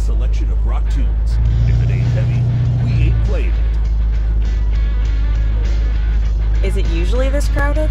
vast selection of rock tunes. If it ain't heavy, we ain't playing it. Is it usually this crowded?